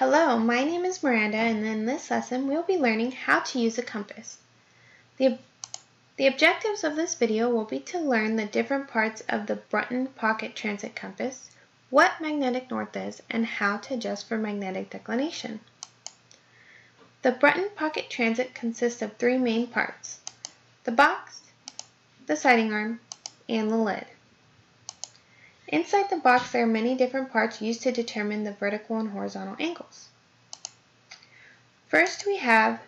Hello, my name is Miranda and in this lesson we'll be learning how to use a compass. The, the objectives of this video will be to learn the different parts of the Brunton Pocket Transit Compass, what magnetic north is, and how to adjust for magnetic declination. The Brunton Pocket Transit consists of three main parts, the box, the sighting arm, and the lid. Inside the box there are many different parts used to determine the vertical and horizontal angles. First we have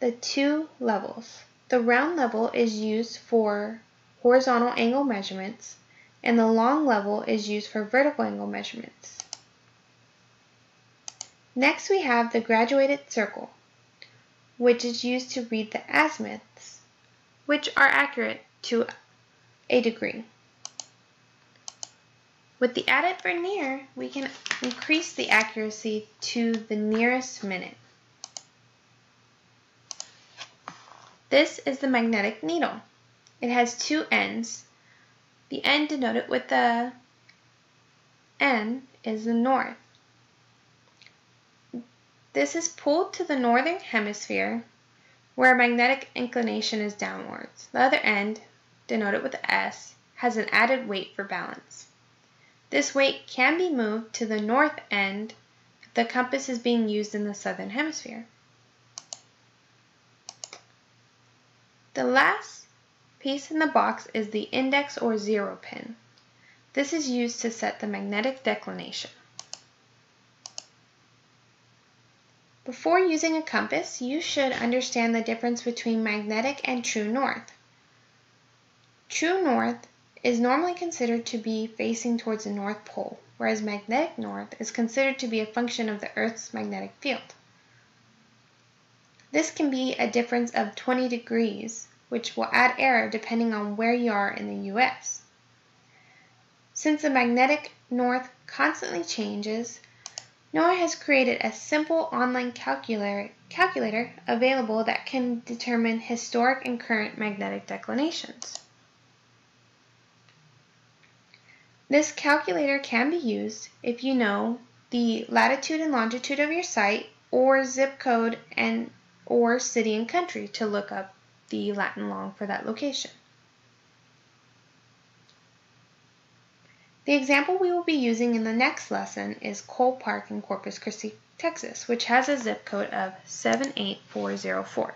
the two levels. The round level is used for horizontal angle measurements and the long level is used for vertical angle measurements. Next we have the graduated circle, which is used to read the azimuths, which are accurate to a degree. With the added vernier, we can increase the accuracy to the nearest minute. This is the magnetic needle. It has two ends. The end denoted with the N is the north. This is pulled to the northern hemisphere where magnetic inclination is downwards. The other end, denoted with the S, has an added weight for balance. This weight can be moved to the north end if the compass is being used in the southern hemisphere. The last piece in the box is the index or zero pin. This is used to set the magnetic declination. Before using a compass, you should understand the difference between magnetic and true north. True north is normally considered to be facing towards the North Pole, whereas magnetic north is considered to be a function of the Earth's magnetic field. This can be a difference of 20 degrees, which will add error depending on where you are in the US. Since the magnetic north constantly changes, NOAA has created a simple online calculator, calculator available that can determine historic and current magnetic declinations. This calculator can be used if you know the latitude and longitude of your site or zip code and or city and country to look up the Latin long for that location. The example we will be using in the next lesson is Cole Park in Corpus Christi, Texas, which has a zip code of 78404.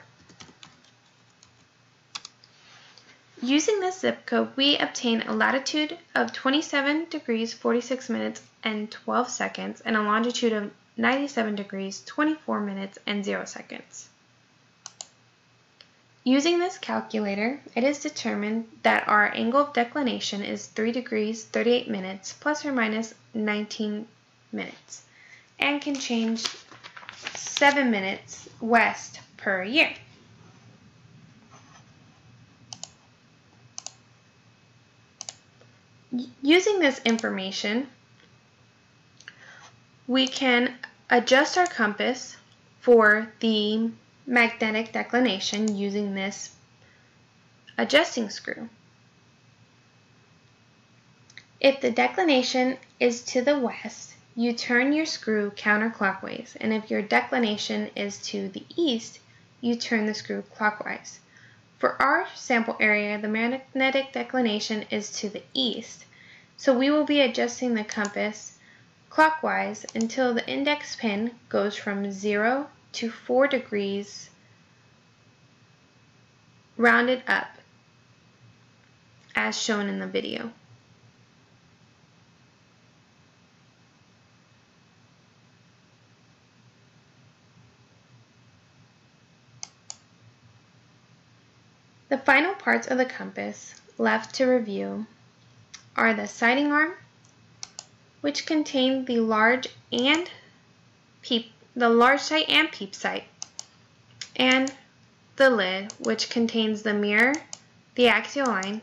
Using this zip code, we obtain a latitude of 27 degrees 46 minutes and 12 seconds and a longitude of 97 degrees 24 minutes and 0 seconds. Using this calculator, it is determined that our angle of declination is 3 degrees 38 minutes plus or minus 19 minutes and can change 7 minutes west per year. Using this information, we can adjust our compass for the magnetic declination using this adjusting screw. If the declination is to the west, you turn your screw counterclockwise, and if your declination is to the east, you turn the screw clockwise. For our sample area, the magnetic declination is to the east, so we will be adjusting the compass clockwise until the index pin goes from 0 to 4 degrees rounded up as shown in the video. The final parts of the compass left to review are the sighting arm, which contain the large and peep, the large sight and peep sight, and the lid, which contains the mirror, the axial line,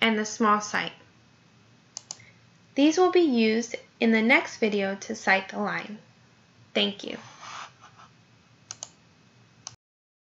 and the small sight. These will be used in the next video to sight the line. Thank you.